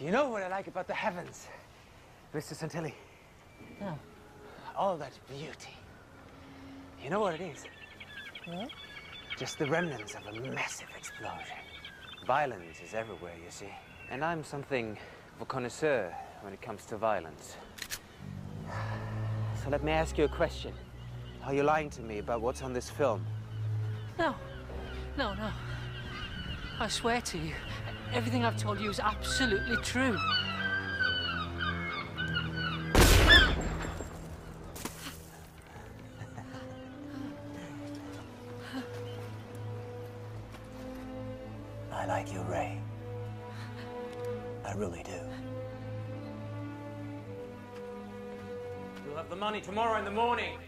You know what I like about the heavens, Mr. Santilli? No. All that beauty. You know what it is? What? Just the remnants of a massive explosion. Violence is everywhere, you see. And I'm something of a connoisseur when it comes to violence. So let me ask you a question. Are you lying to me about what's on this film? No. No, no. I swear to you, everything I've told you is absolutely true. I like you, Ray. I really do. You'll have the money tomorrow in the morning.